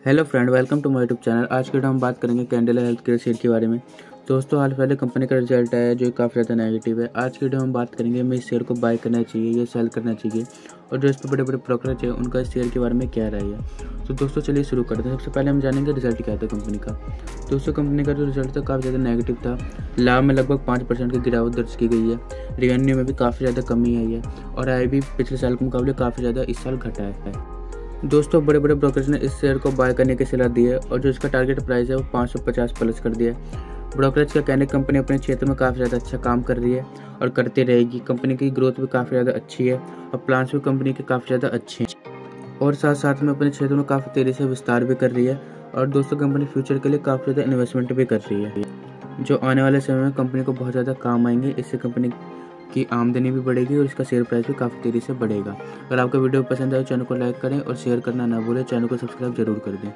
Hello friend welcome to my YouTube channel आज के video हम बात करेंगे कैंडल हेल्थ केयर शेयर के बारे में। दोस्तों हाल फ़िलहाल कंपनी का रिज़ल्ट आया जो काफ़ी ज़्यादा नेगेटिव है। आज के में हम बात करेंगे, हमें इस शेयर को बाय करना चाहिए या सेल करना चाहिए, और जो इस पर बड़े बड़े ब्रोकरेज है, उनका इस शेयर के बारे में क्या राय है। तो दोस्तों, चलिए शुरू करते हैं। सबसे पहले हम जानेंगे रिज़ल्ट क्या था कंपनी का। दोस्तों कंपनी का जो रिज़ल्ट था, काफ़ी ज़्यादा नेगेटिव था। लाभ में लगभग पाँच परसेंट की गिरावट दर्ज की गई है। रेवेन्यू में भी काफ़ी ज़्यादा कमी आई है, और आई भी पिछले साल के मुकाबले काफ़ी ज़्यादा इस साल घटा है। दोस्तों बड़े बड़े ब्रोकर्स ने इस शेयर को बाय करने की सलाह दी है और जो इसका टारगेट प्राइस है वो 550 प्लस कर दिया है। ब्रोकरेज का कहने कंपनी अपने क्षेत्र में काफ़ी ज़्यादा अच्छा काम कर रही है और करती रहेगी। कंपनी की ग्रोथ भी काफ़ी ज़्यादा अच्छी है और प्लान्स भी कंपनी के काफ़ी ज़्यादा अच्छे हैं। और साथ साथ में अपने क्षेत्र में काफ़ी तेज़ी से विस्तार भी कर रही है और दोस्तों कंपनी फ्यूचर के लिए काफ़ी ज़्यादा इन्वेस्टमेंट भी कर रही है। जो आने वाले समय में कंपनी को बहुत ज़्यादा काम आएँगे, इससे कंपनी की आमदनी भी बढ़ेगी और इसका शेयर प्राइस भी काफ़ी तेज़ी से बढ़ेगा। अगर आपका वीडियो पसंद आए तो चैनल को लाइक करें और शेयर करना ना भूलें, चैनल को सब्सक्राइब ज़रूर कर दें।